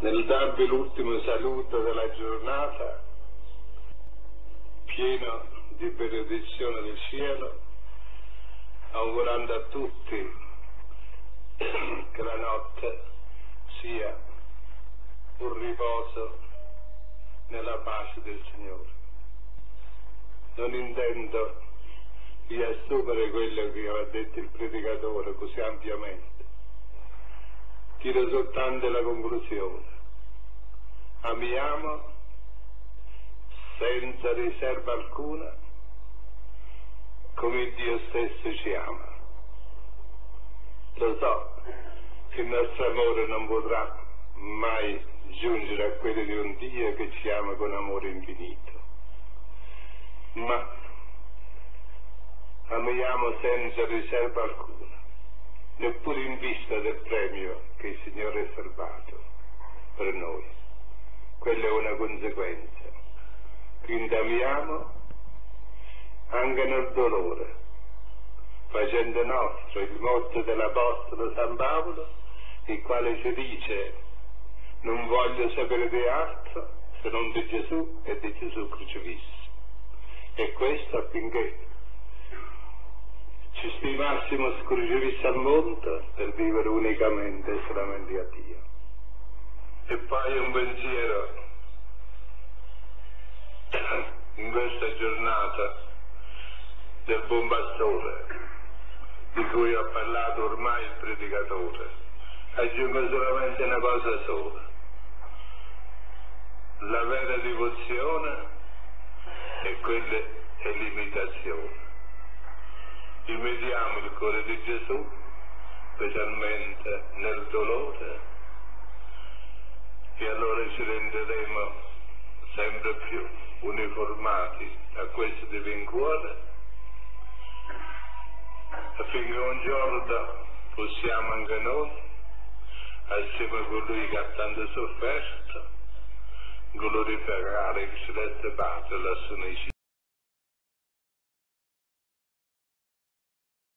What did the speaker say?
nel darvi l'ultimo saluto della giornata, pieno di benedizione del cielo, augurando a tutti che la notte sia un riposo nella pace del Signore. Non intendo riassumere quello che aveva detto il predicatore così ampiamente tiro soltanto la conclusione. Amiamo senza riserva alcuna come Dio stesso ci ama. Lo so che il nostro amore non potrà mai giungere a quello di un Dio che ci ama con amore infinito, ma amiamo senza riserva alcuna neppure in vista del premio che il Signore ha salvato per noi. Quella è una conseguenza. Quindi amiamo anche nel dolore, facendo nostro il motto dell'Apostolo San Paolo, il quale ci dice non voglio sapere di altro se non di Gesù e di Gesù crocifisso. E questo affinché ci stimassimo scrocifisso al mondo per vivere unicamente e solamente a Dio. E poi un pensiero in questa giornata del buon pastore di cui ha parlato ormai il predicatore. Aggiungo solamente una cosa sola. La vera devozione e quella è l'imitazione imitiamo il cuore di Gesù, specialmente nel dolore, e allora ci renderemo sempre più uniformati a questo divin cuore, affinché un giorno possiamo anche noi, assieme a colui che ha tanto sofferto, glorificare il celeste Padre nei cieli.